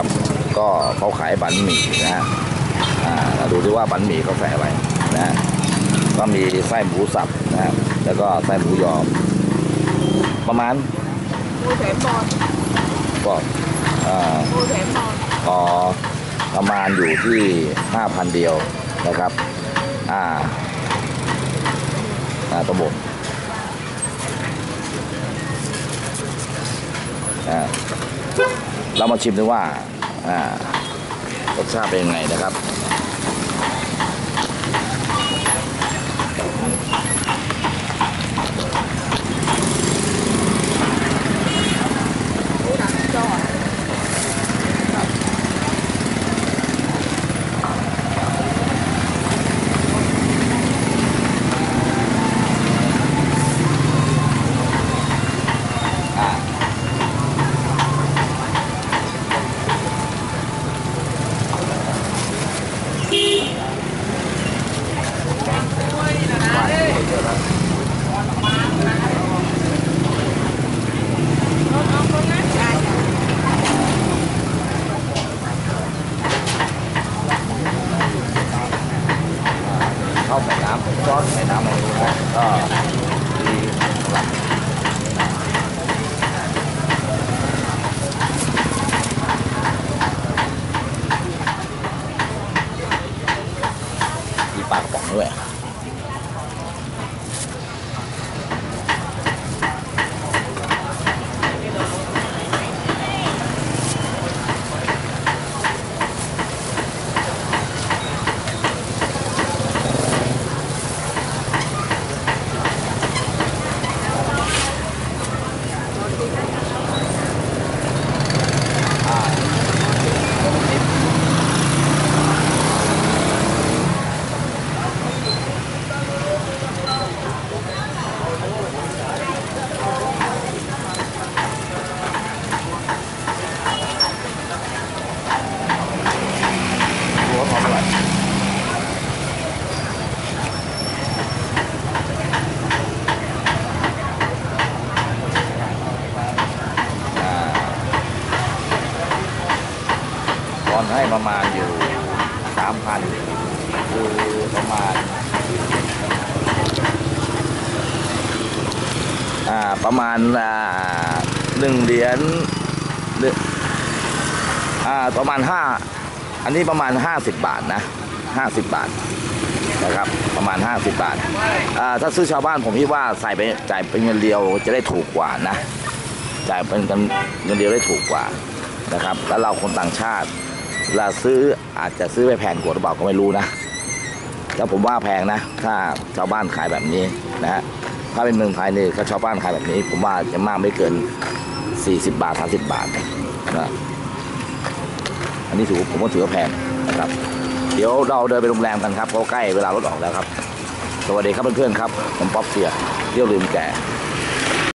นะครับ ก็เขาขายบันหมี่นะฮะอ่าเราดูที่ว่าบันหมี่เขาใส่อะไรนะฮะก็มีไส้หมูสับนะฮะแล้วก็ไส้หมูยอมประมาณหมูแถมบอลก็อ่าหมูแถมบอลก็ประมาณอยู่ที่5,000เดียวนะครับ อ่า อ่าตะบกอ่า เรามาชิมดูว่ารสชาติเป็นยังไงนะครับ ใส่น้ำซอสใส่น้ำอะไรดูนะก็ดีสำหรับมีปลากระป๋องด้วย ดูว่าพร้อมเท่าไหร่อ่าต อนให้ประมาณอยู่สามพันคือประมาณอ่าประมาณอ่าหนึ่งเหรียญหรืออ่าประมาณห้าอันนี้ประมาณ50บาทนะ50บาทนะครับประมาณ 50 บาทอ่าถ้าซื้อชาวบ้านผมคิดว่าใส่ไปจ่ายเป็นเงินเดียวจะได้ถูกกว่านะจ่ายเป็นเงินเดียวได้ถูกกว่านะครับ แล้วเราคนต่างชาติ เวลาซื้ออาจจะซื้อไปแพงกว่าหรือเปล่าก็ไม่รู้นะแล้วผมว่าแพงนะ ถ้าชาวบ้านขายแบบนี้นะฮะถ้าเป็นเมืองไทยนี่ถ้าชาวบ้านขายแบบนี้ ผมว่าจะมากไม่เกิน 40 บาท 30 บาทนะอันนี้ถือผมว่าถือว่าแพงนะครับ เดี๋ยวเราเดินไปโรงแรมกันครับเพราะใกล้เวลารถออกแล้วครับ สวัสดีครับเพื่อนๆครับผมป๊อปเสียเที่ยวลืมแก่